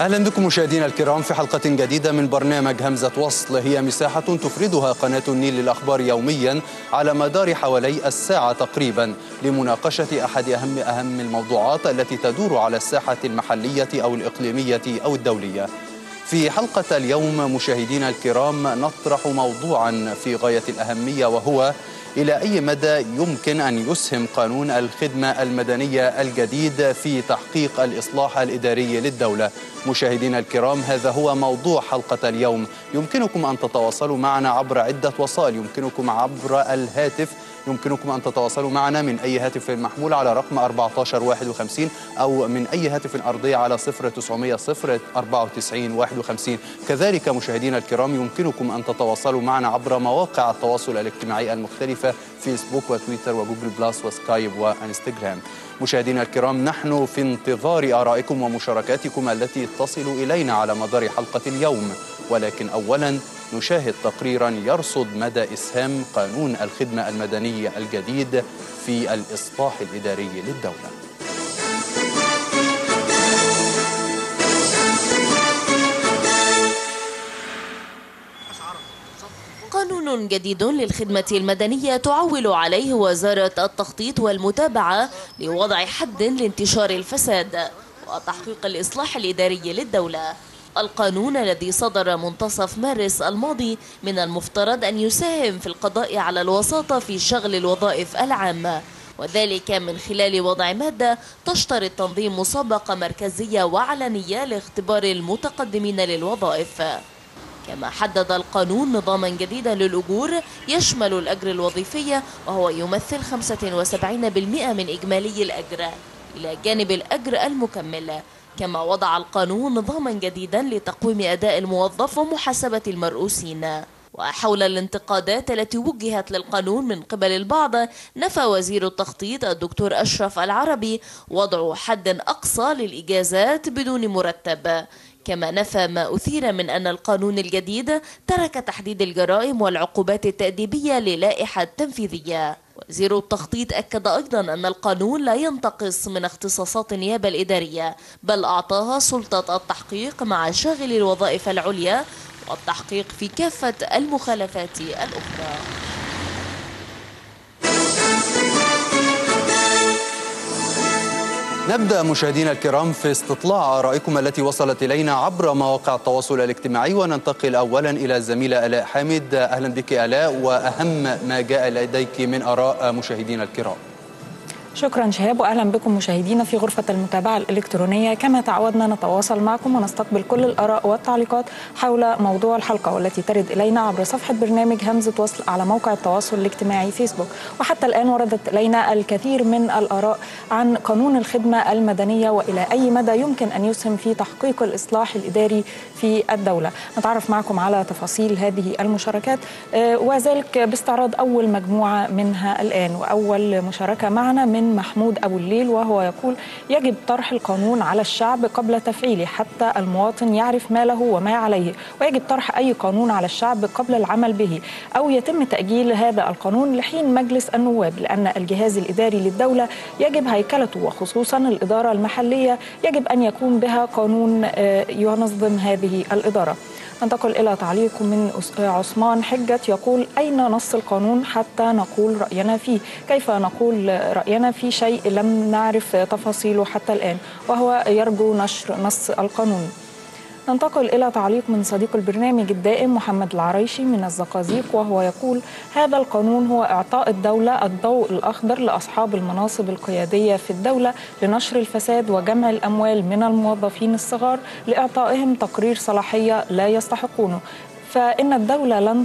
أهلا بكم مشاهدينا الكرام في حلقة جديدة من برنامج همزة وصل. هي مساحة تفردها قناة النيل للأخبار يوميا على مدار حوالي الساعة تقريبا لمناقشة أحد أهم أهم الموضوعات التي تدور على الساحة المحلية أو الإقليمية أو الدولية. في حلقة اليوم مشاهدينا الكرام نطرح موضوعا في غاية الأهمية وهو إلى أي مدى يمكن أن يسهم قانون الخدمة المدنية الجديد في تحقيق الإصلاح الإداري للدولة؟ مشاهدينا الكرام هذا هو موضوع حلقة اليوم. يمكنكم أن تتواصلوا معنا عبر عدة وسائل يمكنكم عبر الهاتف يمكنكم أن تتواصلوا معنا من أي هاتف محمول على رقم 1451 أو من أي هاتف أرضي على 0900 94 51 كذلك مشاهدينا الكرام يمكنكم أن تتواصلوا معنا عبر مواقع التواصل الاجتماعي المختلفة فيسبوك وتويتر وجوجل بلاس وسكايب وانستغرام مشاهدينا الكرام نحن في انتظار آرائكم ومشاركاتكم التي تصل إلينا على مدار حلقة اليوم. ولكن أولا نشاهد تقريرا يرصد مدى إسهام قانون الخدمة المدنية الجديد في الإصلاح الإداري للدولة. جديد للخدمة المدنية تعول عليه وزارة التخطيط والمتابعة لوضع حد لانتشار الفساد وتحقيق الإصلاح الإداري للدولة. القانون الذي صدر منتصف مارس الماضي من المفترض أن يساهم في القضاء على الوساطة في شغل الوظائف العامة وذلك من خلال وضع مادة تشترط تنظيم مسابقة مركزية وعلنية لاختبار المتقدمين للوظائف. كما حدد القانون نظاما جديدا للأجور يشمل الأجر الوظيفي وهو يمثل 75% من إجمالي الأجر إلى جانب الأجر المكمل. كما وضع القانون نظاما جديدا لتقويم أداء الموظف ومحاسبة المرؤوسين. وحول الانتقادات التي وجهت للقانون من قبل البعض نفى وزير التخطيط الدكتور أشرف العربي وضع حد أقصى للإجازات بدون مرتب. كما نفى ما أثير من أن القانون الجديد ترك تحديد الجرائم والعقوبات التأديبية للائحة تنفيذية وزير التخطيط أكد أيضا أن القانون لا ينتقص من اختصاصات النيابة الإدارية بل أعطاها سلطة التحقيق مع شاغل الوظائف العليا والتحقيق في كافة المخالفات الأخرى. نبدأ مشاهدينا الكرام في استطلاع آرائكم التي وصلت إلينا عبر مواقع التواصل الاجتماعي وننتقل أولا إلى الزميلة آلاء حامد. أهلا بك آلاء وأهم ما جاء لديك من آراء مشاهدينا الكرام. شكرا شهاب واهلا بكم مشاهدينا في غرفة المتابعة الإلكترونية. كما تعودنا نتواصل معكم ونستقبل كل الآراء والتعليقات حول موضوع الحلقة والتي ترد إلينا عبر صفحة برنامج همزة وصل على موقع التواصل الاجتماعي فيسبوك. وحتى الآن وردت إلينا الكثير من الآراء عن قانون الخدمة المدنية وإلى أي مدى يمكن أن يسهم في تحقيق الإصلاح الإداري في الدولة. نتعرف معكم على تفاصيل هذه المشاركات وذلك باستعراض أول مجموعة منها الآن. وأول مشاركة معنا من من محمود أبو الليل وهو يقول يجب طرح القانون على الشعب قبل تفعيله حتى المواطن يعرف ما له وما عليه ويجب طرح أي قانون على الشعب قبل العمل به أو يتم تأجيل هذا القانون لحين مجلس النواب لأن الجهاز الإداري للدولة يجب هيكلته وخصوصا الإدارة المحلية يجب أن يكون بها قانون ينظم هذه الإدارة. ننتقل إلى تعليق من عثمان حجة يقول أين نص القانون حتى نقول رأينا فيه؟ كيف نقول رأينا في شيء لم نعرف تفاصيله حتى الآن؟ وهو يرجو نشر نص القانون. ننتقل إلى تعليق من صديق البرنامج الدائم محمد العريشي من الزقازيق وهو يقول هذا القانون هو إعطاء الدولة الضوء الأخضر لأصحاب المناصب القيادية في الدولة لنشر الفساد وجمع الأموال من الموظفين الصغار لإعطائهم تقرير صلاحية لا يستحقونه. فإن الدولة لن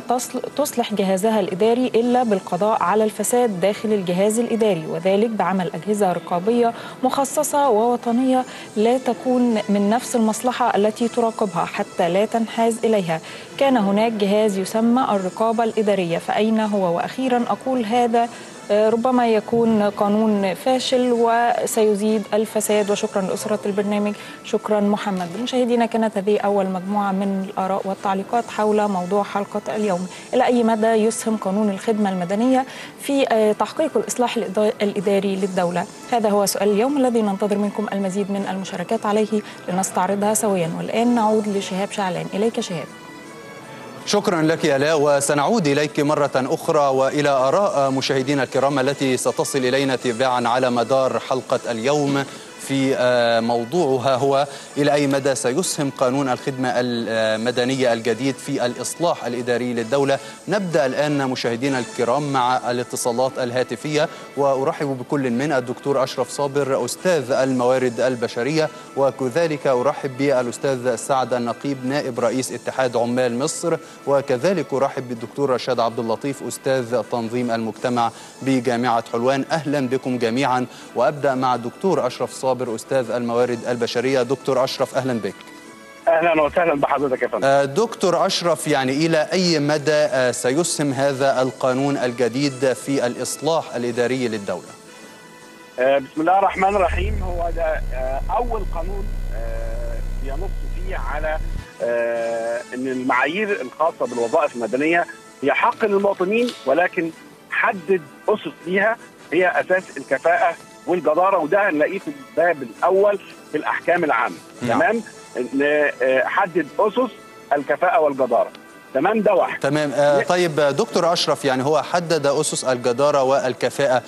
تصلح جهازها الإداري إلا بالقضاء على الفساد داخل الجهاز الإداري وذلك بعمل أجهزة رقابية مخصصة ووطنية لا تكون من نفس المصلحة التي تراقبها حتى لا تنحاز إليها. كان هناك جهاز يسمى الرقابة الإدارية فأين هو؟ وأخيرا أقول هذا ربما يكون قانون فاشل وسيزيد الفساد وشكرا لأسرة البرنامج. شكرا محمد. مشاهدينا كانت هذه أول مجموعة من الآراء والتعليقات حول موضوع حلقة اليوم. إلى أي مدى يسهم قانون الخدمة المدنية في تحقيق الإصلاح الإداري للدولة؟ هذا هو سؤال اليوم الذي ننتظر منكم المزيد من المشاركات عليه لنستعرضها سويا. والآن نعود لشهاب شعلان. إليك شهاب. شكرا لك يا وسنعود إليك مرة أخرى وإلى آراء مشاهدينا الكرام التي ستصل إلينا تباعا على مدار حلقة اليوم. في موضوعها هو إلى أي مدى سيسهم قانون الخدمة المدنية الجديد في الإصلاح الإداري للدولة. نبدأ الآن مشاهدينا الكرام مع الاتصالات الهاتفية وأرحب بكل من الدكتور أشرف صابر أستاذ الموارد البشرية وكذلك أرحب بالأستاذ سعد النقيب نائب رئيس اتحاد عمال مصر وكذلك أرحب بالدكتور رشاد عبد اللطيف أستاذ تنظيم المجتمع بجامعة حلوان. أهلا بكم جميعا. وأبدأ مع الدكتور أشرف صابر. صابر أستاذ الموارد البشرية. دكتور أشرف أهلا بك. أهلا وسهلا بحضرتك يا فندم. دكتور أشرف يعني إلى أي مدى سيسهم هذا القانون الجديد في الإصلاح الإداري للدولة؟ بسم الله الرحمن الرحيم. هو ده أول قانون ينص فيه على إن المعايير الخاصة بالوظائف المدنية هي حق للمواطنين ولكن حدد أسس ليها هي أساس الكفاءة والجدارة وده هنلاقيه في الباب الأول في الأحكام العامة. نعم. تمام؟ حدد أسس الكفاءة والجدارة. تمام؟ ده واحد. تمام. آه طيب دكتور أشرف يعني هو حدد أسس الجدارة والكفاءة.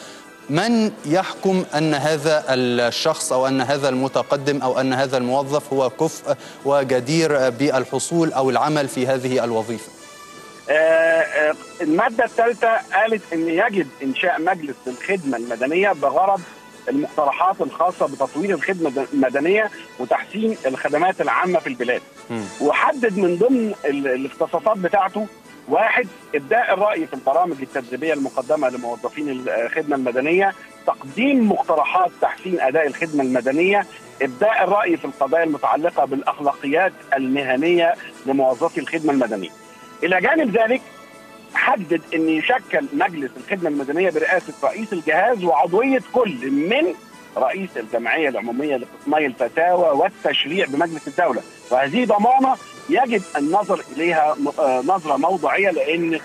من يحكم أن هذا الشخص أو أن هذا المتقدم أو أن هذا الموظف هو كفء وجدير بالحصول أو العمل في هذه الوظيفة؟ آه المادة الثالثة قالت إن يجب إنشاء مجلس الخدمه المدنية بغرض المقترحات الخاصة بتطوير الخدمة المدنية وتحسين الخدمات العامة في البلاد. م. وحدد من ضمن الاختصاصات بتاعته واحد إبداء الرأي في البرامج التدريبية المقدمة لموظفين الخدمة المدنية، تقديم مقترحات تحسين أداء الخدمة المدنية، إبداء الرأي في القضايا المتعلقة بالأخلاقيات المهنية لموظفي الخدمة المدنية. إلى جانب ذلك حدد إن يشكل مجلس الخدمة المدنية برئاسة رئيس الجهاز وعضوية كل من رئيس الجمعية العمومية لقسمي الفتاوى والتشريع بمجلس الدولة. وهذه ضمانة يجب النظر إليها نظرة موضوعيه لأن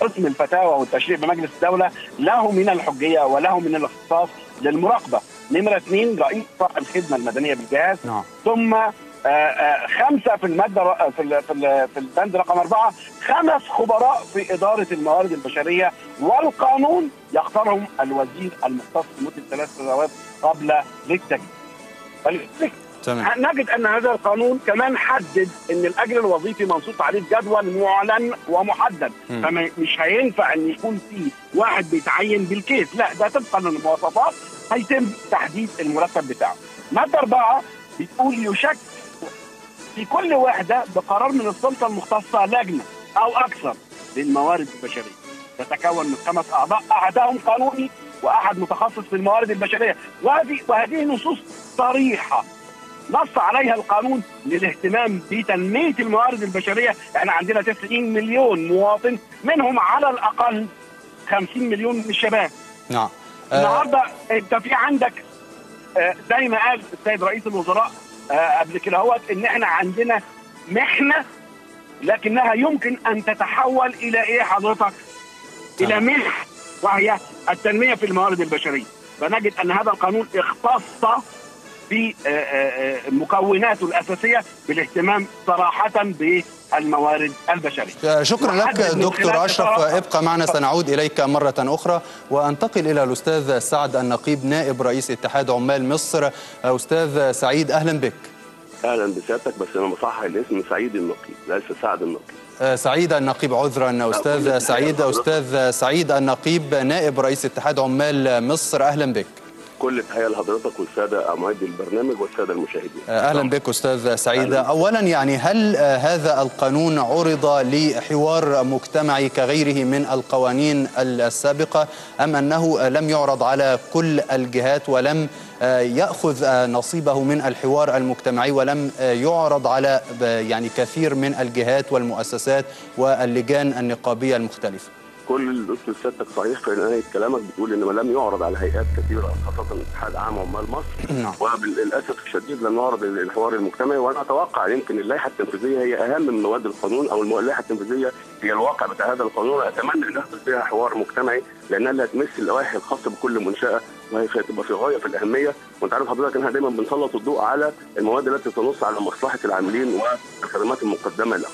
قسم الفتاوى والتشريع بمجلس الدولة له من الحجية وله من الاختصاص للمراقبة. نمرة اثنين رئيس الخدمة المدنية بالجهاز. نعم. ثم خمسة في المادة في ال في, في البند رقم أربعة خمس خبراء في إدارة الموارد البشرية والقانون يختارهم الوزير المختص لمدة ثلاث سنوات قبل للتجديد. فلذلك نجد أن هذا القانون كمان حدد إن الأجر الوظيفي منصوص عليه جدول معلن ومحدد م. فمش هينفع إن يكون في واحد بيتعين بالكيس لا ده طبقا للمواصفات هيتم تحديد المرتب بتاعه. مادة أربعة بتقول يشكل في كل وحدة بقرار من السلطة المختصة لجنة أو أكثر للموارد البشرية. تتكون من خمس أعضاء احدهم قانوني وأحد متخصص في الموارد البشرية. وهذه وهذه نصوص صريحة. نص عليها القانون للاهتمام بتنمية الموارد البشرية. إحنا عندنا 90 مليون مواطن منهم على الأقل 50 مليون من الشباب. نعم. النهارده أنت في عندك زي ما قال السيد رئيس الوزراء قبل كده هوت إن إحنا عندنا محنة لكنها يمكن أن تتحول إلى إيه حضرتك؟ إلى منح وهي التنمية في الموارد البشرية فنجد أن هذا القانون اختص في مكوناته الأساسية بالاهتمام صراحة بالموارد البشرية. شكرا لك دكتور أشرف إبقى معنا سنعود إليك مرة أخرى وأنتقل إلى الأستاذ سعد النقيب نائب رئيس اتحاد عمال مصر أستاذ سعيد أهلا بك. أهلا بسيادتك بس أنا مصحح الاسم سعيد النقيب ليس سعد النقيب. سعيد النقيب عذرا أستاذ سعيد أستاذ سعيد النقيب نائب رئيس اتحاد عمال مصر أهلا بك. كل التحيه لحضرتك والسادة معدي البرنامج والسادة المشاهدين. أهلا بك أستاذ سعيد، اولا يعني هل هذا القانون عرض لحوار مجتمعي كغيره من القوانين السابقة أم أنه لم يعرض على كل الجهات ولم يأخذ نصيبه من الحوار المجتمعي ولم يعرض على يعني كثير من الجهات والمؤسسات واللجان النقابية المختلفة؟ كل دكتور سيادتك صحيح في نهايه كلامك بتقول ان ما لم يعرض على هيئات كثيرة خاصة اتحاد عام عمال مصر نعم. وللاسف الشديد لم يعرض الحوار المجتمعي وأنا أتوقع يمكن اللائحة التنفيذية هي أهم من مواد القانون أو اللائحة التنفيذية هي الواقع بتاع هذا القانون واتمنى أن يحصل فيها حوار مجتمعي لأنها اللي هتمس اللوائح الخاصة بكل منشأة وهي هتبقى في غاية في الأهمية وأنت عارف حضرتك ان إحنا دايما بنسلط الضوء على المواد التي تنص على مصلحة العاملين والخدمات المقدمة لهم.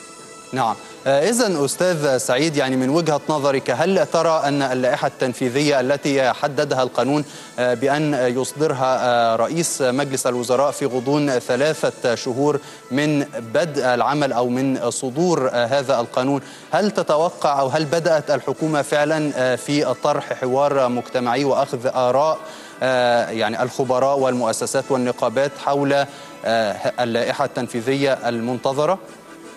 نعم إذا أستاذ سعيد يعني من وجهة نظرك هل ترى أن اللائحة التنفيذية التي حددها القانون آه، بأن يصدرها آه، رئيس مجلس الوزراء في غضون ثلاثة شهور من بدء العمل أو من صدور آه، هذا القانون هل تتوقع أو هل بدأت الحكومة فعلا آه، في طرح حوار مجتمعي وأخذ آراء آه، يعني الخبراء والمؤسسات والنقابات حول آه، اللائحة التنفيذية المنتظرة؟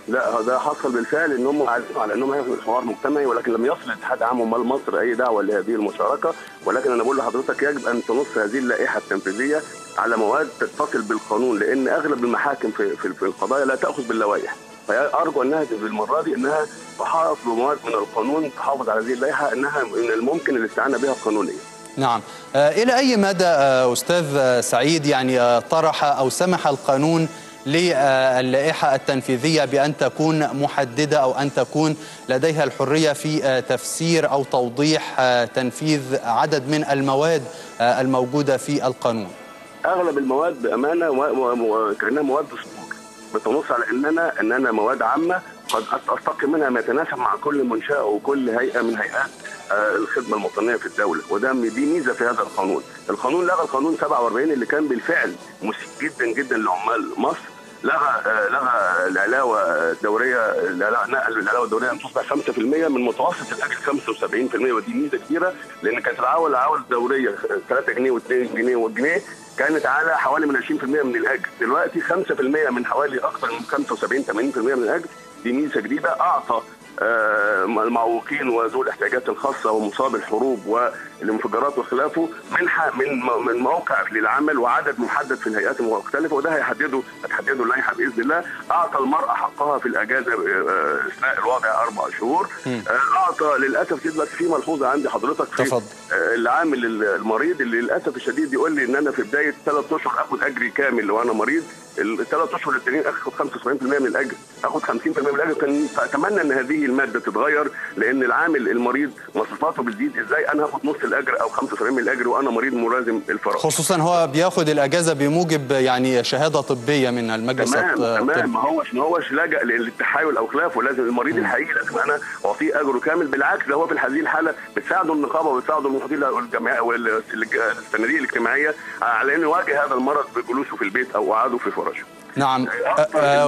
لا ده حصل بالفعل إن هم على إنهم هيعملوا حوار مجتمعي ولكن لم يصل اتحاد عام عمال مصر أي دعوة لهذه المشاركة. ولكن أنا بقول لحضرتك يجب أن تنص هذه اللائحة التنفيذية على مواد تتصل بالقانون لأن أغلب المحاكم في في, القضايا لا تأخذ باللوائح. فارجو أنها بالمرة دي إنها تحافظ بمواد من القانون تحافظ على هذه اللائحة إنها من الممكن الاستعانة بها قانونيا. نعم. آه، إلى أي مدى آه، أستاذ آه، سعيد يعني طرح أو سمح القانون للائحة التنفيذية بأن تكون محددة أو أن تكون لديها الحرية في آه، تفسير أو توضيح آه، تنفيذ عدد من المواد آه، الموجودة في القانون. أغلب المواد بأمانة و- و- و- كأنها مواد دستور بتنص على إننا إننا مواد عامة قد أستقي منها ما يتناسب مع كل منشأة وكل هيئة من هيئات الخدمة الوطنيه في الدولة. وده دي ميزة في هذا القانون. القانون لغى القانون 47 اللي كان بالفعل مسيء جدا جدا لعمال مصر. لغى آه، لغى العلاوة الدورية نقل العلاوة الدورية أن تصبح 5% من متوسط الأجر 75% ودي ميزة كبيرة لأن كانت العلاوه العلاوه الدورية 3 جنيه و2 جنيه والجنيه كانت على حوالي من 20% من الأجر. دلوقتي 5% من حوالي أكثر من 75 80% من الأجر دي ميزة جديدة أعطى المعوقين وذوي الاحتياجات الخاصة ومصاب الحروب والانفجارات وخلافه منحه من من موقع للعمل وعدد محدد في الهيئات المختلفة وده هيحدده هتحدده اللائحة بإذن الله. أعطى المرأة حقها في الأجازة آه، أثناء الوضع أربع شهور. آه، أعطى للأسف بس في ملحوظة عندي حضرتك في تفضل. آه، العامل المريض اللي للأسف الشديد يقول لي إن أنا في بداية ثلاث أشهر آخد أجري كامل لو أنا مريض. الثلاث أشهر التانيين آخد 75% من الأجر. آخد 50% من الأجر. فاتمنى إن هذه المادة تتغير لأن العامل المريض مصروفاته بتزيد. إزاي أنا هاخد نص الأجر أو 75% من الأجر وأنا مريض ملازم الفراغ خصوصا هو بياخد الأجازة بموجب يعني شهادة طبية من المجلس تمام تمام. ما هوش ما هوش لجأ للتحايل أو خلافه لازم المريض الحقيقي لازم أنا أعطيه أجره كامل. بالعكس ده هو في هذه الحالة بتساعده النقابة وبتساعده المحيطين والجمعية والصناديق الاجتماعية على انه يواجه هذا المرض بجلوسه في البيت أو قعاده في فراشه. نعم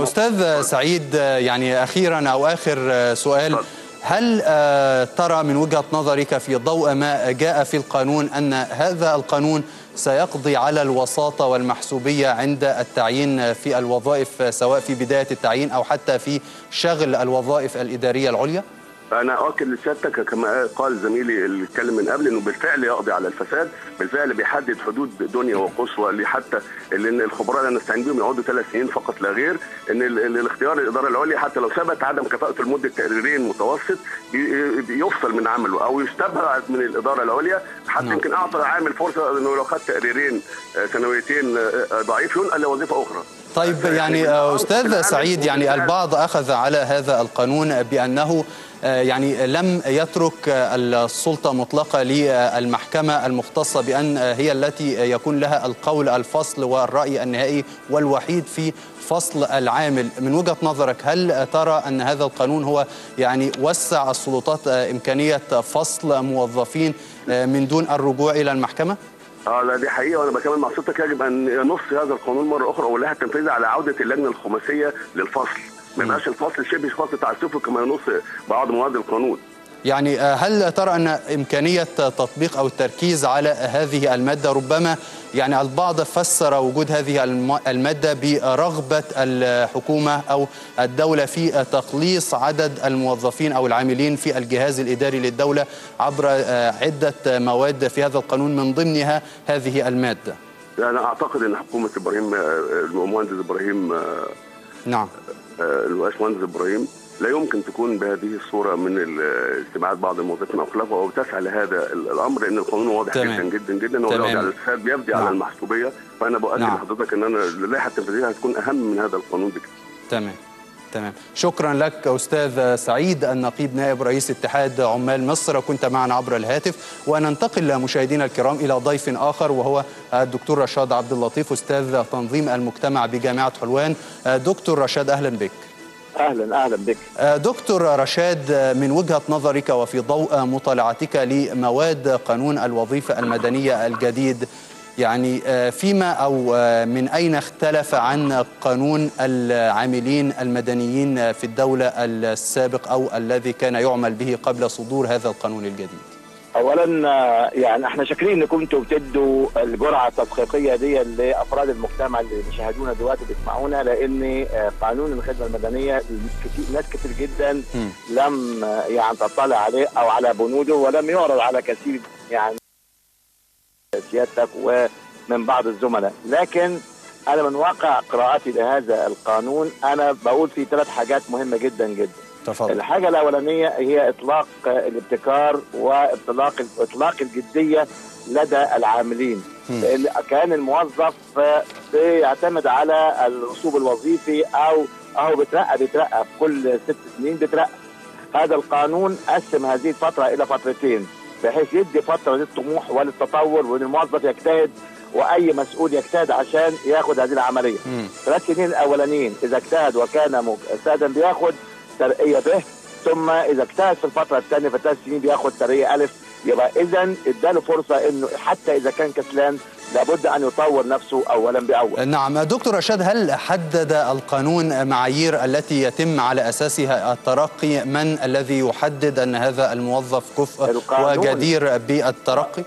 أستاذ سعيد يعني أخيرا أو آخر سؤال. هل آه، ترى من وجهة نظرك في ضوء ما جاء في القانون أن هذا القانون سيقضي على الوساطة والمحسوبية عند التعيين في الوظائف سواء في بداية التعيين أو حتى في شغل الوظائف الإدارية العليا؟ أنا اؤكد لسيادتك كما قال زميلي اللي اتكلم من قبل إنه بالفعل يقضي على الفساد بالفعل بيحدد حدود دنيا وقصوى حتى اللي الخبراء اللي نستعين بهم يقعدوا ثلاث سنين فقط لا غير إن ال- ال- الاختيار الإدارة العليا حتى لو ثبت عدم كفاءته لمده تقريرين متوسط بيفصل من عمله أو يستبعد من الإدارة العليا حتى نعم. يمكن أعطى عامل فرصة إنه لو خد تقريرين آه، سنويتين آه، آه، ضعيف ينقل لوظيفة أخرى طيب يعني آه، أستاذ سعيد يعني البعض أخذ على هذا القانون بأنه آه، يعني لم يترك آه، السلطة مطلقة للمحكمة المختصة بأن آه، هي التي يكون لها القول الفصل والرأي النهائي والوحيد في فصل العامل من وجهة نظرك هل ترى أن هذا القانون هو يعني وسع السلطات إمكانية فصل موظفين من دون الرجوع إلى المحكمة؟ آه لا دي حقيقة وأنا بكمل مع حضرتك يجب أن ينص هذا القانون مرة أخرى واللائحه التنفيذيه على عودة اللجنة الخماسية للفصل. ما يبقاش الفصل شبه فصل تعسفي كما ينص بعض مواد القانون. يعني آه، هل ترى أن إمكانية تطبيق أو التركيز على هذه المادة ربما يعني البعض فسر وجود هذه الم- المادة برغبة الحكومة أو الدولة في تقليص عدد الموظفين أو العاملين في الجهاز الإداري للدولة عبر آه، عدة مواد في هذا القانون من ضمنها هذه المادة؟ أنا أعتقد إن حكومة إبراهيم آه، المهندس إبراهيم آه، نعم. الباشمهندس إبراهيم لا يمكن تكون بهذه الصورة من استبعاد بعض الموظفين أو خلافه أو تسعى لهذا ال- الأمر لأن القانون واضح تمام. جدا جدا جدا. ولو على الفساد بيبدي نعم. على المحسوبية فأنا باكد نعم. لحضرتك إن أنا اللائحة التنفيذية هتكون أهم من هذا القانون بكثير تمام تمام شكرا لك أستاذ سعيد النقيب نائب رئيس اتحاد عمال مصر كنت معنا عبر الهاتف وننتقل مشاهدينا الكرام إلى ضيف آخر وهو الدكتور رشاد عبد اللطيف أستاذ تنظيم المجتمع بجامعة حلوان دكتور رشاد أهلا بك أهلا أهلا بك. دكتور رشاد من وجهة نظرك وفي ضوء مطالعتك لمواد قانون الوظيفة المدنية الجديد يعني فيما أو من أين اختلف عن قانون العاملين المدنيين في الدولة السابق أو الذي كان يعمل به قبل صدور هذا القانون الجديد؟ اولا آه، يعني إحنا شاكرين إنكم أنتوا بتدوا الجرعة التدقيقية دي لأفراد المجتمع اللي بيشاهدونا دلوقتي بيسمعونا لأن آه، قانون الخدمة المدنية كتير ناس كتير جدا. لم آه، يعني تطلع عليه أو على بنوده ولم يعرض على كثير يعني سيادتك ومن بعض الزملاء لكن أنا من واقع قراءتي لهذا القانون أنا بقول فيه ثلاث حاجات مهمة جدا جدا تفضل. الحاجة الأولانية هي إطلاق الابتكار وإطلاق إطلاق الجدية لدى العاملين. كان الموظف بيعتمد على الرسوب الوظيفي أو أو بيترقى بيترقى في كل ست سنين بيترقى هذا القانون قسم هذه الفترة إلى فترتين بحيث يدي فترة للطموح وللتطور وإن الموظف يجتهد وأي مسؤول يجتهد عشان ياخد هذه العملية. مم. ثلاث سنين الأولانيين إذا اجتهد وكان مجتهدا بياخد ترقية ب ثم إذا اجتهد في الفترة الثانية في ثلاث سنين بياخد ترقية ألف يبقى اذا اداله فرصة إنه حتى إذا كان كسلان لابد أن يطور نفسه اولا بأول نعم دكتور رشاد هل حدد القانون معايير التي يتم على أساسها الترقي من الذي يحدد أن هذا الموظف كفء. وجدير بالترقي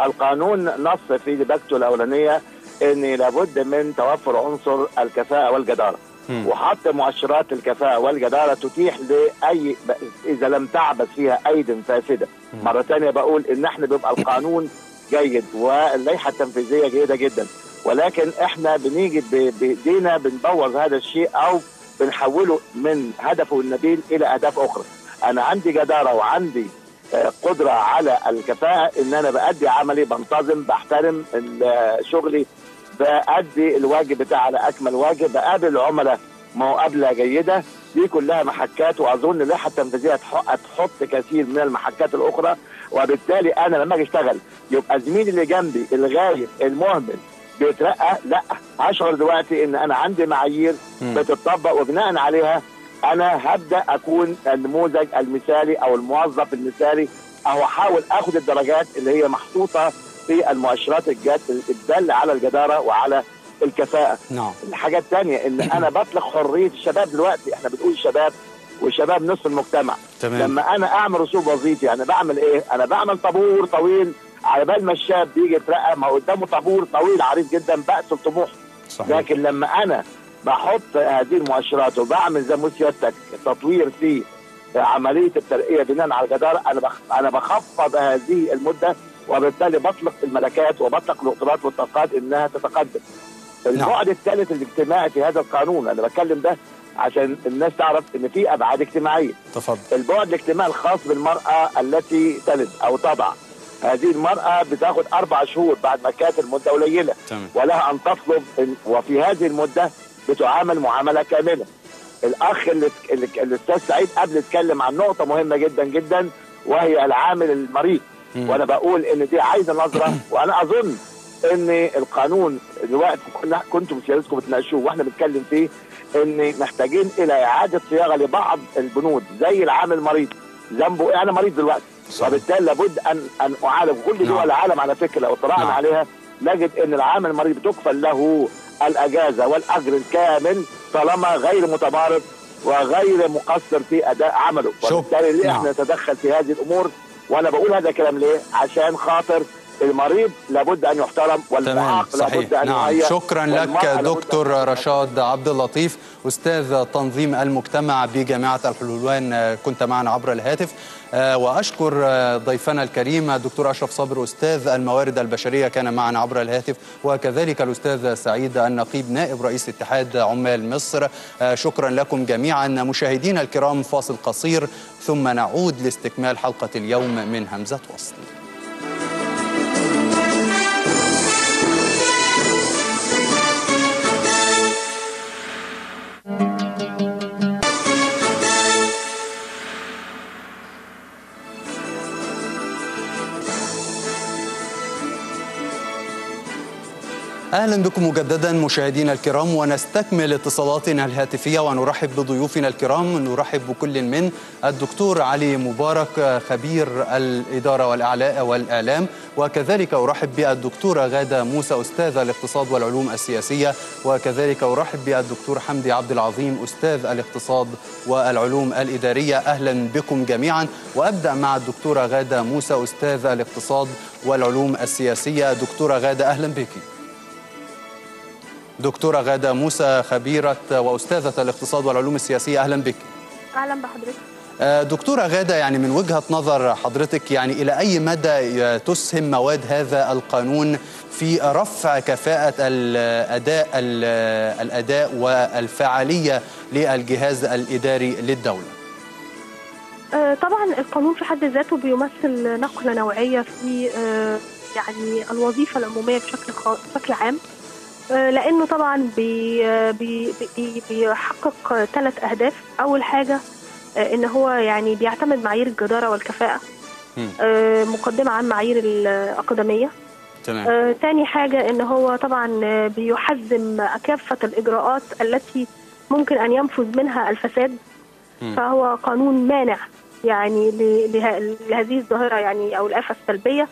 القانون نص في لباكته الأولانية إن لابد من توفر عنصر الكفاءة والجدارة. وحط مؤشرات الكفاءة والجدارة تتيح لأي إذا لم تعبث فيها أيد فاسدة. مرة ثانية بقول إن إحنا بيبقى القانون جيد واللائحة التنفيذية جيدة جدا. ولكن إحنا بنيجي ب- بإيدينا بنبوظ هذا الشيء أو بنحوله من هدفه النبيل إلى أهداف أخرى. أنا عندي جدارة وعندي آه، قدرة على الكفاءة إن أنا بأدي عملي بنتظم بحترم ال- شغلي بأدي الواجب بتاعي على أكمل واجب بقابل العملاء. مقابله جيدة دي كلها محكات وأظن اللائحه التنفيذيه هتح- هتحط كثير من المحكات الأخرى. وبالتالي أنا لما أجي أشتغل يبقى زميلي اللي جنبي الغايب المهمل بيترقى لأ اشعر دلوقتي إن أنا عندي معايير. بتطبق وبناء عليها أنا هبدأ أكون النموذج المثالي أو الموظف المثالي. أو أحاول آخد الدرجات اللي هي محطوطة في المؤشرات الجاد الداله على الجدارة وعلى الكفاءة. نعم. الحاجة الثانية إن أنا بطلق حرية الشباب دلوقتي. إحنا بنقول شباب والشباب نصف المجتمع. تمام. لما أنا أعمل رسوب وظيفي أنا بعمل إيه؟ أنا بعمل طابور طويل على بال ما الشاب بيجي يترقى. ما قدامه طابور طويل عريض جدا بقتل طموح صحيح. لكن لما أنا بحط هذه المؤشرات وبعمل زي ما سيادتك تطوير في عملية الترقية بناء على الجدارة أنا. أنا بخفض هذه المدة وبالتالي بطلق الملكات وبطلق القدرات والطاقات إنها تتقدم. البعد الثالث الاجتماعي في هذا القانون أنا بتكلم ده عشان الناس تعرف إن في أبعاد اجتماعية. تفضل. البعد الاجتماعي الخاص بالمرأة التي تلد أو تضع. هذه المرأة بتاخد أربع شهور بعد ما كانت المدة قليلة. ولها أن تطلب وفي هذه المدة بتعامل معاملة كاملة. الأخ اللي اللي- الأستاذ سعيد قبل اتكلم عن نقطة مهمة جدا جدا وهي العامل المريض. مم. وأنا بقول إن دي عايزة نظرة وأنا أظن إن القانون دلوقتي كنا كنتم سيادتكم بتناقشوه وإحنا بنتكلم فيه إن محتاجين إلى إعادة صياغة لبعض البنود زي العامل المريض ذنبه إيه؟ أنا مريض دلوقتي صحيح. وبالتالي لابد ان أن أعالج كل دول نعم. العالم على فكرة لو اطلعنا نعم. عليها نجد إن العامل المريض بتكفل له الأجازة والأجر الكامل طالما غير متمارض وغير مقصر في أداء عمله وبالتالي ليه نعم. إحنا نتدخل في هذه الأمور وأنا بقول هذا الكلام ليه؟ عشان خاطر المريض لابد أن يحترم والمعاق لابد أن نعم. شكرا لك دكتور. رشاد عبد اللطيف أستاذ تنظيم المجتمع بجامعة الحلوان كنت معنا عبر الهاتف. آه، وأشكر آه، ضيفنا الكريم الدكتور أشرف صبر أستاذ الموارد البشرية كان معنا عبر الهاتف. وكذلك الأستاذ سعيد النقيب نائب رئيس اتحاد عمال مصر. آه، شكرا لكم جميعا. مشاهدينا الكرام فاصل قصير ثم نعود لاستكمال حلقة اليوم من همزة وصل. أهلا بكم مجددا مشاهدينا الكرام ونستكمل اتصالاتنا الهاتفية ونرحب بضيوفنا الكرام نرحب بكل من الدكتور علي مبارك خبير الإدارة والإعلاء والإعلام وكذلك أرحب بالدكتورة غادة موسى أستاذ الاقتصاد والعلوم السياسية وكذلك أرحب بالدكتور حمدي عبد العظيم أستاذ الاقتصاد والعلوم الإدارية. أهلا بكم جميعا. وأبدأ مع الدكتورة غادة موسى أستاذ الاقتصاد والعلوم السياسية. دكتورة غادة أهلا بك. دكتورة غادة موسى خبيرة وأستاذة الاقتصاد والعلوم السياسية أهلا بك. أهلا بحضرتك. آه، دكتورة غادة يعني من وجهة نظر حضرتك يعني إلى أي مدى تسهم مواد هذا القانون في رفع كفاءة الأداء الأداء والفعالية للجهاز الإداري للدولة؟ آه، طبعا القانون في حد ذاته بيمثل نقلة نوعية في آه، يعني الوظيفة العمومية بشكل. بشكل عام. لأنه طبعا آه، بي بي بيحقق ثلاث أهداف. أول حاجة آه، إن هو يعني بيعتمد معايير الجدارة والكفاءة. آه، مقدمة عن معايير الأقدمية. تمام. آه، تاني حاجة إن هو طبعا آه، بيحزم كافة الإجراءات التي ممكن أن ينفذ منها الفساد. فهو قانون مانع يعني لهذه الظاهرة يعني أو الآفة السلبية. آه،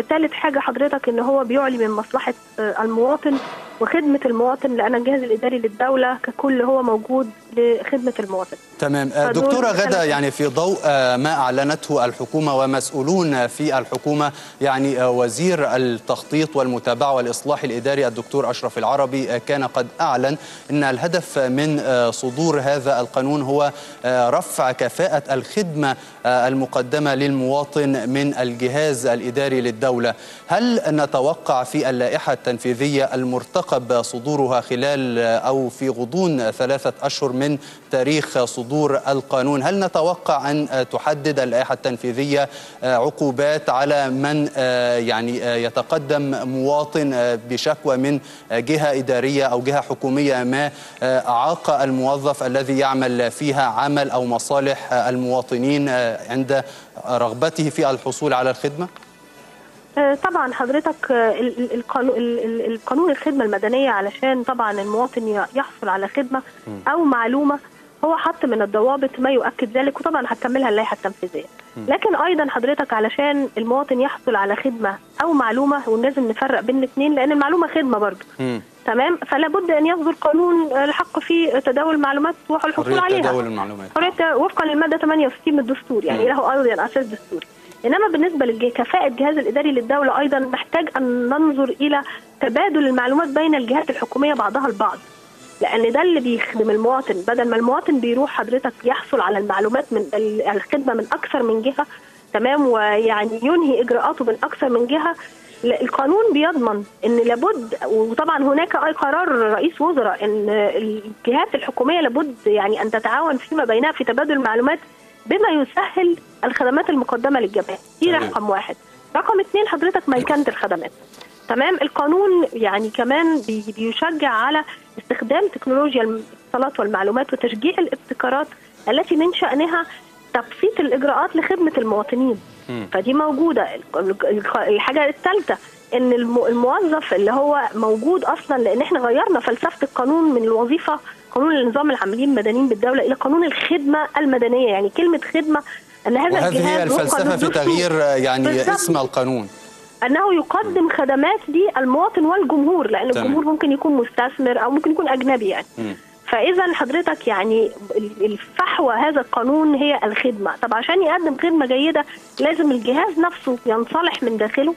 ثالث حاجة حضرتك إن هو بيعلي من مصلحة آه، المواطن. وخدمة المواطن لأن الجهاز الإداري للدولة ككل هو موجود لخدمة المواطن تمام آه، غادة ثلاثة. يعني في ضوء آه، ما أعلنته الحكومة ومسؤولون في الحكومة يعني آه، وزير التخطيط والمتابعة والإصلاح الإداري الدكتور أشرف العربي كان قد أعلن أن الهدف من صدور هذا القانون هو رفع كفاءة الخدمة آه، المقدمة للمواطن من الجهاز الإداري للدولة هل نتوقع في اللائحة التنفيذية المرتقب صدورها خلال أو في غضون ثلاثة أشهر من تاريخ صدور القانون هل نتوقع أن تحدد اللائحة التنفيذية عقوبات على من آه، يعني آه، يتقدم مواطن آه، بشكوى من جهة إدارية أو جهة حكومية ما أعاق الموظف الذي يعمل فيها عمل أو مصالح المواطنين عند رغبته في الحصول على الخدمة؟ آه، طبعا حضرتك آه، ال- ال- القانون ال- ال- القانون الخدمة المدنية علشان طبعا المواطن يحصل على خدمة أو معلومة هو حط من الضوابط ما يؤكد ذلك وطبعا هتكملها اللائحة التنفيذية. لكن أيضا حضرتك علشان المواطن يحصل على خدمة أو معلومة ولازم نفرق بين الاثنين لأن المعلومة خدمة برضه. تمام؟ فلا بد أن يصدر قانون الحق في تداول المعلومات والحصول عليها. تداول المعلومات. وفقا للمادة 68 من الدستور يعني. له أيضا أساس دستوري. إنما بالنسبة لكفاءة الجهاز الإداري للدولة أيضا محتاج أن ننظر إلى تبادل المعلومات بين الجهات الحكومية بعضها البعض. لأن ده اللي بيخدم المواطن. بدل ما المواطن بيروح حضرتك يحصل على المعلومات من ال- الخدمة من أكثر من جهة تمام؟ ويعني ينهي إجراءاته من أكثر من لا، القانون بيضمن إن لابد وطبعا هناك أي قرار رئيس وزراء إن الجهات الحكومية لابد يعني أن تتعاون فيما بينها في تبادل المعلومات بما يسهل الخدمات المقدمة للجميع. دي. رقم واحد. رقم اثنين حضرتك ميكنه الخدمات. تمام؟ القانون يعني كمان بي- بيشجع على استخدام تكنولوجيا الاتصالات والمعلومات وتشجيع الابتكارات التي من شأنها تبسيط الإجراءات لخدمة المواطنين. مم. فدي موجودة. ال- ال- الحاجة الثالثة إن الم- الموظف اللي هو موجود أصلا لأن إحنا غيرنا فلسفة القانون من الوظيفة قانون النظام العاملين المدنيين بالدولة إلى قانون الخدمة المدنية يعني كلمة خدمة أن هذا وهذه الجهاز هي وفقاً الفلسفة في تغيير آه، يعني. اسم القانون أنه يقدم خدمات للمواطن والجمهور لأن تمام. الجمهور ممكن يكون مستثمر أو ممكن يكون أجنبي يعني مم. فإذا حضرتك يعني الفحوى هذا القانون هي الخدمة طب عشان يقدم خدمة جيدة لازم الجهاز نفسه ينصلح من داخله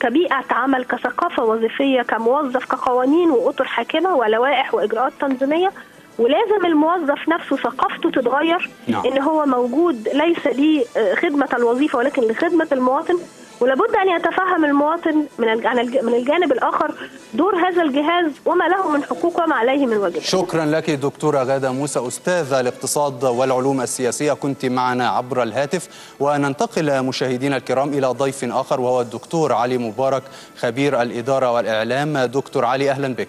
كبيئة عمل كثقافة وظيفية كموظف كقوانين وأطر حاكمة ولوائح وإجراءات تنظيمية ولازم الموظف نفسه ثقافته تتغير نعم. إن هو موجود ليس لخدمه الوظيفة ولكن لخدمة المواطن. ولابد أن يتفهم المواطن من من الجانب الآخر دور هذا الجهاز وما له من حقوق وما عليه من واجبات. شكرا لك دكتورة غادة موسى أستاذ الاقتصاد والعلوم السياسية. كنت معنا عبر الهاتف وننتقل مشاهدينا الكرام إلى ضيف آخر وهو الدكتور علي مبارك خبير الإدارة والإعلام. دكتور علي أهلا بك.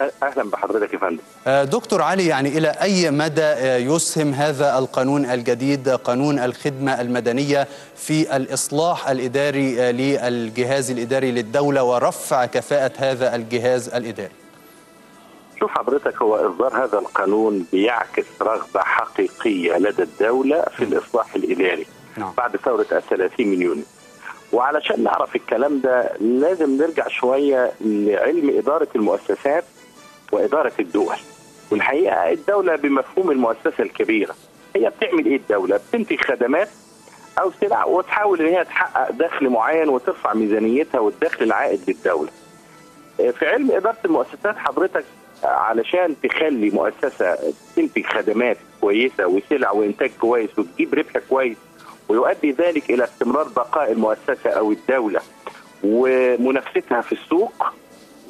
أهلا بحضرتك يا فندم. آه، دكتور علي يعني إلى أي مدى آه، يسهم هذا القانون الجديد قانون الخدمة المدنية في الإصلاح الإداري آه، للجهاز الإداري للدولة ورفع كفاءة هذا الجهاز الإداري؟ شوف حضرتك هو إصدار هذا القانون بيعكس رغبة حقيقية لدى الدولة في الإصلاح الإداري نعم. بعد ثورة الثلاثين من يونيو. وعلشان نعرف الكلام ده لازم نرجع شوية لعلم إدارة المؤسسات وإدارة الدول والحقيقة الدولة بمفهوم المؤسسة الكبيرة هي بتعمل إيه الدولة؟ بتنتج خدمات أو سلع وتحاول إن هي تحقق دخل معين وترفع ميزانيتها والدخل العائد للدولة. في علم إدارة المؤسسات حضرتك علشان تخلي مؤسسة تنتج خدمات كويسة وسلع وإنتاج كويس وتجيب ربح كويس ويؤدي ذلك إلى استمرار بقاء المؤسسة أو الدولة ومنافستها في السوق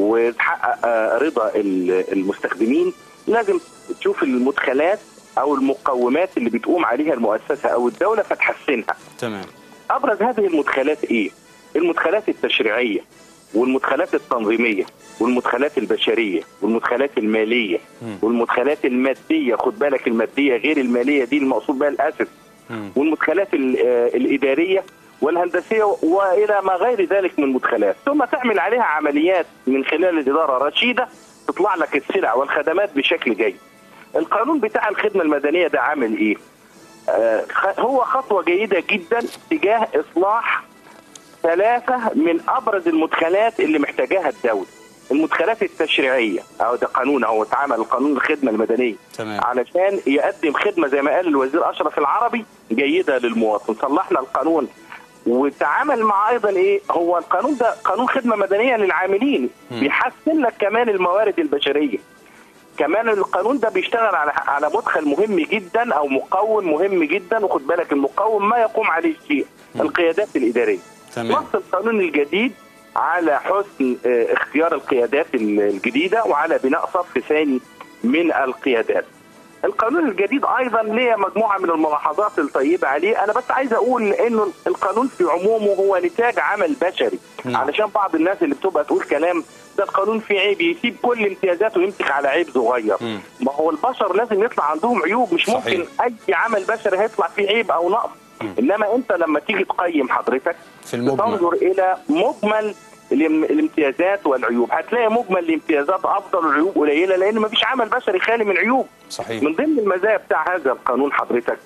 وتحقق آه، رضا ال- المستخدمين. لازم تشوف المدخلات أو المقومات اللي بتقوم عليها المؤسسة أو الدولة فتحسنها. تمام. أبرز هذه المدخلات إيه؟ المدخلات التشريعية والمدخلات التنظيمية والمدخلات البشرية والمدخلات المالية والمدخلات المادية. خد بالك المادية غير المالية دي المقصود بها الاسف والمدخلات ال- آه، الإدارية والهندسية وإلى ما غير ذلك من مدخلات ثم تعمل عليها عمليات من خلال الإدارة رشيدة تطلع لك السلع والخدمات بشكل جيد. القانون بتاع الخدمة المدنية ده عامل إيه؟ آه، هو خطوة جيدة جدا تجاه إصلاح ثلاثة من أبرز المدخلات اللي محتاجاها الدولة. المدخلات التشريعية أو ده قانون أو اتعمل قانون الخدمة المدنية تمام. علشان يقدم خدمة زي ما قال الوزير أشرف العربي جيدة للمواطن صلحنا القانون وتعامل مع أيضا إيه هو القانون ده قانون خدمة مدنية للعاملين بيحسن لك كمان الموارد البشرية. كمان القانون ده بيشتغل على على مدخل مهم جدا أو مقوم مهم جدا وخد بالك المقوم ما يقوم عليه الشيء القيادات الإدارية. تمام. نص القانون الجديد على حسن آه، اختيار القيادات ال- الجديدة وعلى بناء صف ثاني من القيادات. القانون الجديد أيضا ليه مجموعة من الملاحظات الطيبة عليه أنا بس عايز أقول إنه القانون في عمومه هو نتاج عمل بشري نعم. علشان بعض الناس اللي بتبقى تقول كلام ده القانون فيه عيب يسيب كل امتيازاته ويمسك على عيب صغير مم. ما هو البشر لازم يطلع عندهم عيوب مش صحيح. ممكن أي عمل بشري هيطلع فيه عيب أو نقص إنما أنت لما تيجي تقيم حضرتك في المجمل. تنظر إلى مجمل الامتيازات والعيوب. هتلاقي مجمل الامتيازات أفضل والعيوب قليلة لأن مفيش عمل بشري خالي من عيوب. صحيح. من ضمن المزايا بتاع هذا القانون حضرتك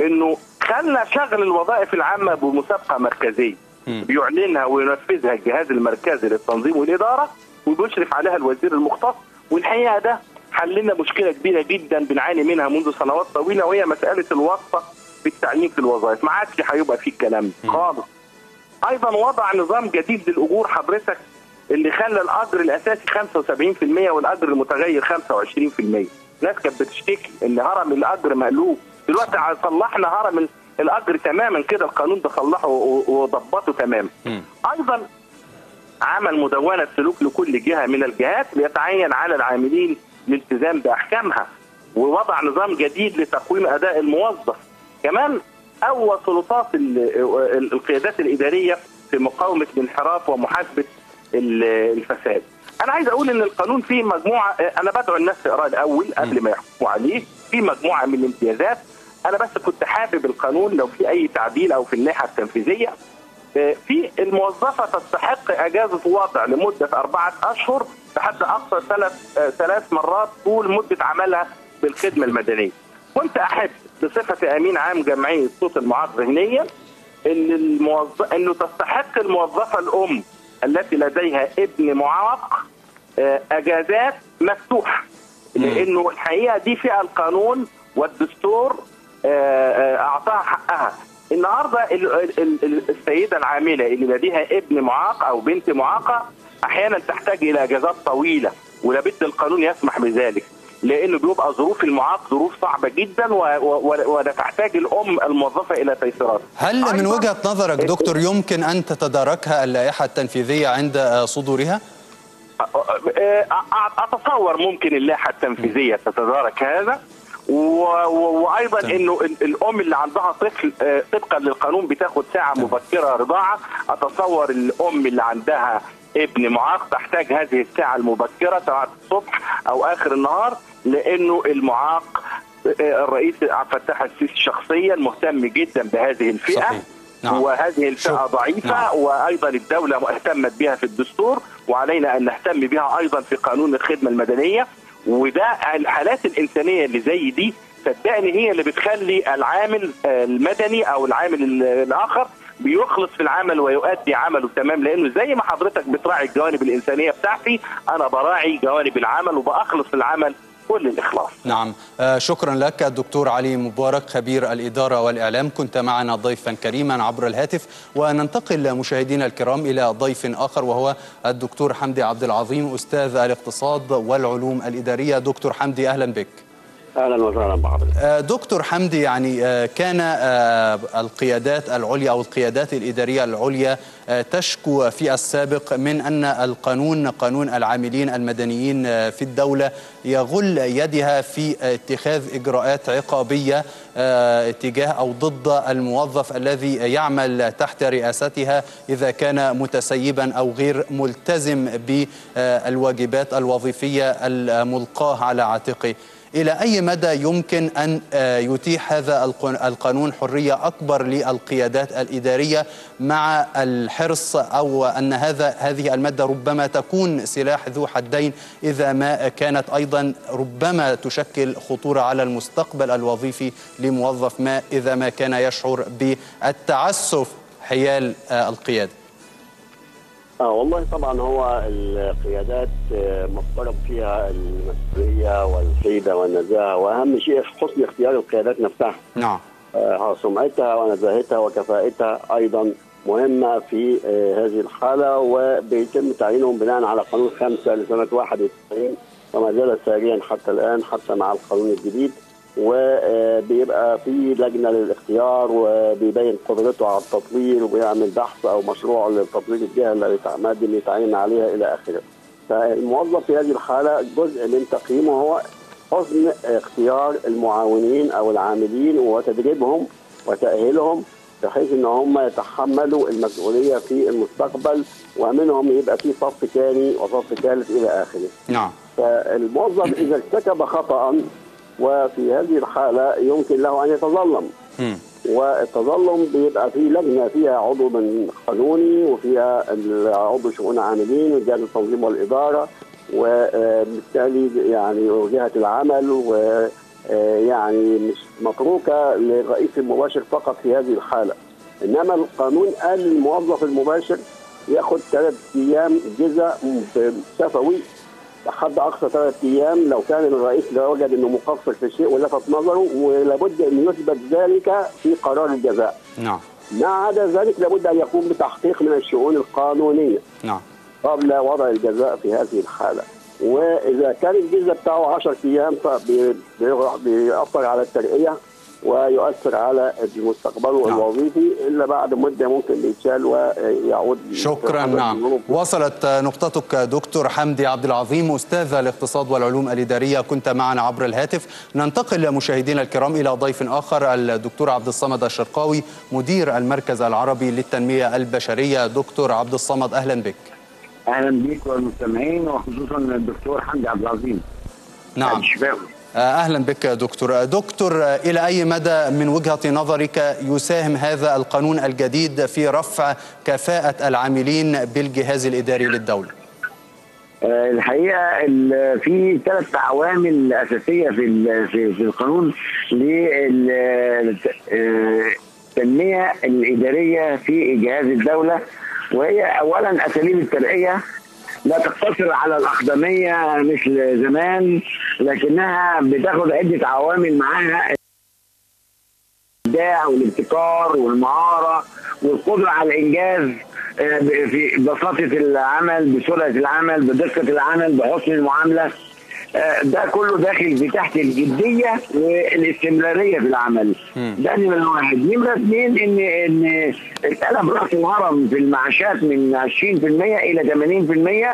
إنه خلى شغل الوظائف العامة بمسابقة مركزية. مم. بيعلنها وينفذها الجهاز المركزي للتنظيم والإدارة وبيشرف عليها الوزير المختص. والحقيقة ده حل لنا مشكلة كبيرة جدا بنعاني منها منذ سنوات طويلة وهي مسألة الواسطة في التعيين في الوظائف. ما عادش هيبقى فيه الكلام خالص. أيضا وضع نظام جديد للأجور حضرتك اللي خلى الاجر الأساسي 75% والاجر المتغير 25% ناس كانت بتشتكي إن هرم الاجر مقلوب. دلوقتي صلحنا هرم ال- الاجر تماما كده القانون ده صلحه وضبطه تماما. أيضا عمل مدونة سلوك لكل جهة من الجهات ليتعين على العاملين الالتزام بأحكامها ووضع نظام جديد لتقويم أداء الموظف. كمان قوى سلطات ال- ال- القيادات الإدارية في مقاومة الانحراف ومحاسبة ال- الفساد. أنا عايز أقول إن القانون فيه مجموعة أنا بدعو الناس تقراه الأول قبل ما يحكموا عليه في مجموعة من الامتيازات. أنا بس كنت حابب القانون لو في أي تعديل أو في اللائحه التنفيذية. في الموظفة تستحق إجازة وضع لمدة أربعة أشهر لحد أقصى ثلاث آه، ثلاث مرات طول مدة عملها بالخدمة المدنية. كنت أحب بصفة أمين عام جمعية صوت المعارض ذهنيا إن الموظف إنه تستحق الموظفة الأم التي لديها ابن معاق آه، أجازات مفتوحة. لأنه الحقيقة دي فئة القانون والدستور آه، آه، أعطاها حقها. النهارده النهارده ال- ال- ال- السيدة العاملة اللي لديها ابن معاق أو بنت معاقة أحيانا تحتاج إلى أجازات طويلة ولابد القانون يسمح بذلك. لأنه بيبقى ظروف المعاق ظروف صعبة جدا وتحتاج الأم الموظفة إلى تيسيرات هل من وجهة نظرك دكتور يمكن أن تتداركها اللائحة التنفيذية عند صدورها؟ أتصور ممكن اللائحة التنفيذية تتدارك هذا. وأيضا. إنه ال- الأم اللي عندها طفل آه، طبقا للقانون بتاخد ساعة مبكرة رضاعة أتصور الأم اللي عندها ابن معاق تحتاج هذه الساعة المبكرة سواء الصبح أو آخر النهار لأنه المعاق آه، الرئيس عبد الفتاح السيسي شخصيا مهتم جدا بهذه الفئة صحيح. نعم. وهذه الفئة. ضعيفة نعم. وأيضا الدولة اهتمت بها في الدستور وعلينا أن نهتم بها أيضا في قانون الخدمة المدنية وده الحالات الإنسانية اللي زي دي صدقني هي اللي بتخلي العامل آه، المدني أو العامل ال- الآخر بيخلص في العمل ويؤدي عمله تمام لأنه زي ما حضرتك بتراعي الجوانب الإنسانية بتاعتي أنا براعي جوانب العمل وبأخلص العمل كل الإخلاص. نعم. آه، شكرا لك الدكتور علي مبارك خبير الإدارة والإعلام. كنت معنا ضيفا كريما عبر الهاتف. وننتقل مشاهدينا الكرام إلى ضيف آخر وهو الدكتور حمدي عبد العظيم أستاذ الاقتصاد والعلوم الإدارية. دكتور حمدي أهلا بك. أهلا وسهلا بحضرتك. آه، دكتور حمدي يعني آه، كان آه، القيادات العليا أو القيادات الإدارية العليا تشكو في السابق من أن القانون قانون العاملين المدنيين في الدولة يغل يدها في اتخاذ إجراءات عقابية تجاه أو ضد الموظف الذي يعمل تحت رئاستها إذا كان متسيبا أو غير ملتزم بالواجبات الوظيفية الملقاة على عاتقه. إلى أي مدى يمكن أن آه، يتيح هذا القانون حرية أكبر للقيادات الإدارية مع الحرص أو أن هذا هذه المادة ربما تكون سلاح ذو حدين إذا ما كانت أيضا ربما تشكل خطورة على المستقبل الوظيفي لموظف ما إذا ما كان يشعر بالتعسف حيال آه، القيادة. آه والله طبعا هو القيادات آه، مفترض فيها المسؤولية والحيده والنزاهة وأهم شيء حسن اختيار القيادات نفسها. نعم. آه، سمعتها ونزاهتها وكفاءتها أيضا مهمة في آه، هذه الحالة وبيتم تعيينهم بناء على قانون خمسه لسنة 91 وما زال ساريا حتى الآن حتى مع القانون الجديد. وبيبقى في لجنة للاختيار وبيبين قدرته على التطوير وبيعمل بحث أو مشروع لتطوير الجهة اللي يتعمد اللي يتعين عليها إلى آخره. فالموظف في هذه الحالة جزء من تقييمه هو حسن اختيار المعاونين أو العاملين وتدريبهم وتأهيلهم بحيث إن هم يتحملوا المسؤولية في المستقبل ومنهم يبقى في صف ثاني وصف ثالث إلى آخره. نعم فالموظف إذا ارتكب خطأ وفي هذه الحالة يمكن له أن يتظلم. والتظلم بيبقى في لجنة فيها عضو من قانوني وفيها عضو شؤون عاملين وجهاز التنظيم والإدارة وبالتالي يعني وجهه العمل ويعني مش متروكة للرئيس المباشر فقط في هذه الحالة. إنما القانون قال الموظف المباشر ياخد ثلاث أيام جزء شفوي لحد أقصى ثلاث أيام لو كان الرئيس وجد أنه مقصر في شيء ولفت نظره ولابد أن يثبت ذلك في قرار الجزاء. نعم ما عدا ذلك لابد أن يقوم بتحقيق من الشؤون القانونية نعم قبل وضع الجزاء في هذه الحالة. وإذا كان الجزء بتاعه 10 أيام فبيأثر على الترقية ويؤثر على مستقبله نعم. الوظيفي إلا بعد مدة ممكن يتشال ويعود شكرا نعم. وصلت نقطتك دكتور حمدي عبد العظيم أستاذ الاقتصاد والعلوم الإدارية. كنت معنا عبر الهاتف. ننتقل مشاهدينا الكرام إلى ضيف آخر الدكتور عبد الصمد الشرقاوي مدير المركز العربي للتنمية البشرية. دكتور عبد الصمد أهلا بك. أهلا بيك والمستمعين وخصوصا الدكتور حمدي عبد العظيم. نعم. الشفاوي أهلا بك دكتور. دكتور إلى أي مدى من وجهة نظرك يساهم هذا القانون الجديد في رفع كفاءة العاملين بالجهاز الإداري للدولة؟ آه، الحقيقة ال- في ثلاث عوامل أساسية في في القانون للتنميه الإدارية في جهاز الدولة وهي اولا أساليب الترقية لا تقتصر على الأقدمية مثل زمان لكنها بتاخد عدة عوامل معاها الإبداع والابتكار والمهارة والقدرة على الإنجاز آه، في بساطة العمل بسرعة العمل بدقة العمل بحسن المعاملة. ده كله داخل في تحت الجدية والاستمرارية في العمل. ده نمرة واحد. نمرة اثنين ان إن اتقلب رأس الهرم في المعاشات من 20% إلى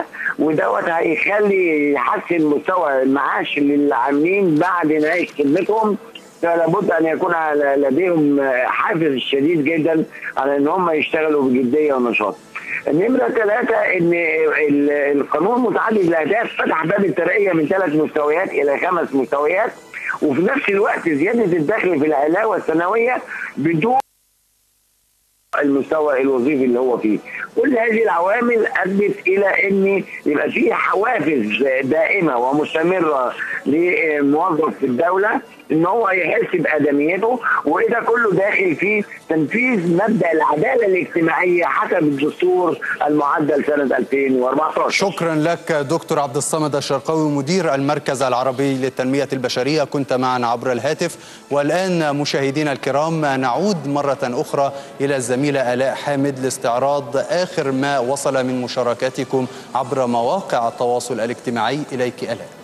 80% ودوت هيخلي يحسن مستوى المعاش للعاملين بعد نهاية خدمتهم. فلا بد أن يكون لديهم حافز شديد جدا على إن هم يشتغلوا بجدية ونشاط. نمرة ثلاثة إن ال- القانون متعدد الأهداف فتح باب الترقية من ثلاث مستويات إلى خمس مستويات وفي نفس الوقت زيادة الدخل في العلاوة السنوية بدون المستوى الوظيفي اللي هو فيه. كل هذه العوامل أدت إلى إن يبقى في حوافز دائمة ومستمرة لموظف في الدولة إن هو يحس بادميته وده كله داخل في تنفيذ مبدأ العدالة الاجتماعية حسب الدستور المعدل سنة 2014 شكرا لك دكتور عبد الصمد الشرقاوي مدير المركز العربي للتنمية البشرية. كنت معنا عبر الهاتف. والآن مشاهدينا الكرام نعود مرة أخرى إلى الزميلة آلاء حامد لاستعراض آخر ما وصل من مشاركاتكم عبر مواقع التواصل الاجتماعي. إليك آلاء.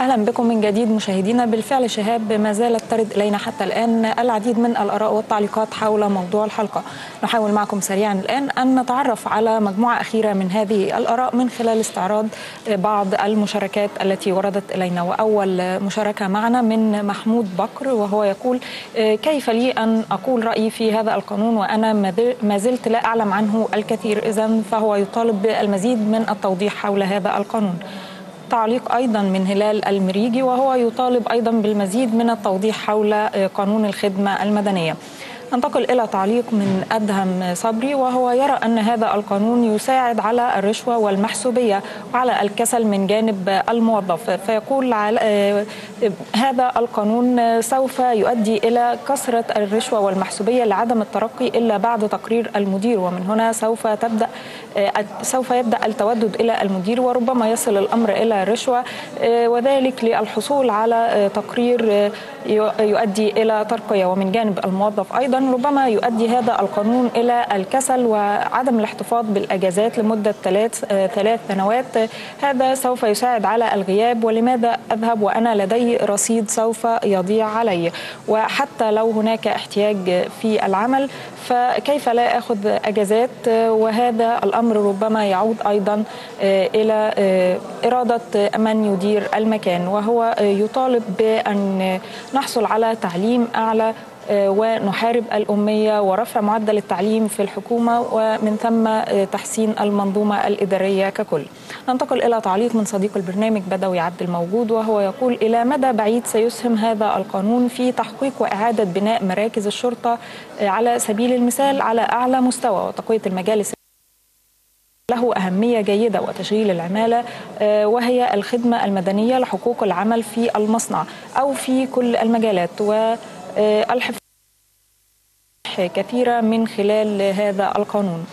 أهلا بكم من جديد مشاهدينا. بالفعل شهاب ما زالت ترد إلينا حتى الآن العديد من الآراء والتعليقات حول موضوع الحلقة. نحاول معكم سريعا الآن أن نتعرف على مجموعة أخيرة من هذه الآراء من خلال استعراض بعض المشاركات التي وردت إلينا. وأول مشاركة معنا من محمود بكر وهو يقول كيف لي أن أقول رأيي في هذا القانون وأنا ما زلت لا أعلم عنه الكثير؟ اذا فهو يطالب بالمزيد من التوضيح حول هذا القانون. تعليق أيضا من هلال المريجي وهو يطالب أيضا بالمزيد من التوضيح حول قانون الخدمة المدنية. ننتقل إلى تعليق من أدهم صبري وهو يرى أن هذا القانون يساعد على الرشوة والمحسوبية وعلى الكسل من جانب الموظف فيقول على هذا القانون سوف يؤدي إلى كثره الرشوة والمحسوبية لعدم الترقي إلا بعد تقرير المدير ومن هنا سوف تبدأ سوف يبدأ التودد إلى المدير وربما يصل الأمر إلى رشوة وذلك للحصول على تقرير يؤدي إلى ترقيه ومن جانب الموظف. أيضا ربما يؤدي هذا القانون إلى الكسل وعدم الاحتفاظ بالأجازات لمدة ثلاث ثلاث سنوات. هذا سوف يساعد على الغياب ولماذا أذهب وأنا لدي رصيد سوف يضيع علي؟ وحتى لو هناك احتياج في العمل فكيف لا أخذ أجازات؟ وهذا الأمر ربما يعود أيضا إلى إرادة من يدير المكان وهو يطالب بأن نحصل على تعليم أعلى ونحارب الأمية ورفع معدل التعليم في الحكومة ومن ثم تحسين المنظومة الإدارية ككل. ننتقل إلى تعليق من صديق البرنامج بدوي عبد الموجود وهو يقول إلى مدى بعيد سيسهم هذا القانون في تحقيق وإعادة بناء مراكز الشرطة على سبيل المثال على أعلى مستوى وتقوية المجالس له أهمية جيدة وتشغيل العمالة وهي الخدمة المدنية لحقوق العمل في المصنع أو في كل المجالات. والحفاظ كثيرة من خلال هذا القانون.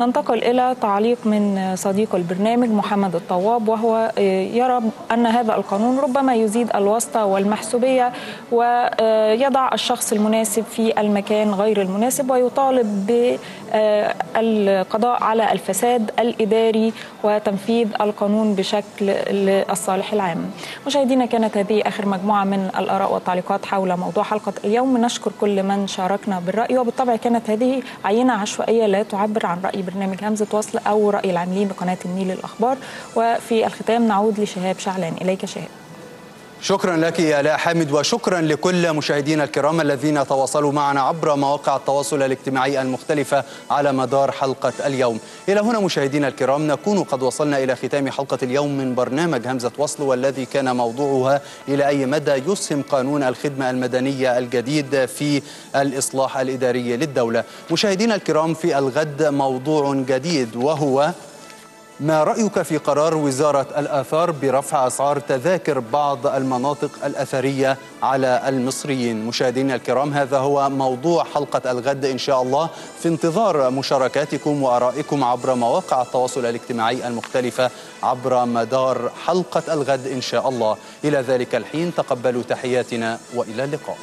ننتقل إلى تعليق من صديق البرنامج محمد الطواب وهو يرى أن هذا القانون ربما يزيد الواسطة والمحسوبية ويضع الشخص المناسب في المكان غير المناسب ويطالب بالقضاء على الفساد الإداري وتنفيذ القانون بشكل الصالح العام. مشاهدينا كانت هذه آخر مجموعة من الآراء والتعليقات حول موضوع حلقة اليوم. نشكر كل من شاركنا بالرأي وبالطبع كانت هذه عينة عشوائية لا تعبر عن رأي برنامج همزة وصل أو رأي العاملين بقناة النيل الأخبار. وفي الختام نعود لشهاب شعلان. إليك شهاب. شكرا لك يا آلاء حامد وشكرا لكل مشاهدينا الكرام الذين تواصلوا معنا عبر مواقع التواصل الاجتماعي المختلفة على مدار حلقة اليوم. إلى هنا مشاهدينا الكرام نكون قد وصلنا إلى ختام حلقة اليوم من برنامج همزة وصل والذي كان موضوعها إلى أي مدى يسهم قانون الخدمة المدنية الجديد في الإصلاح الإداري للدولة. مشاهدينا الكرام في الغد موضوع جديد وهو ما رأيك في قرار وزارة الآثار برفع أسعار تذاكر بعض المناطق الأثرية على المصريين؟ مشاهدينا الكرام هذا هو موضوع حلقة الغد إن شاء الله. في انتظار مشاركاتكم وآرائكم عبر مواقع التواصل الاجتماعي المختلفة عبر مدار حلقة الغد إن شاء الله. إلى ذلك الحين تقبلوا تحياتنا وإلى اللقاء.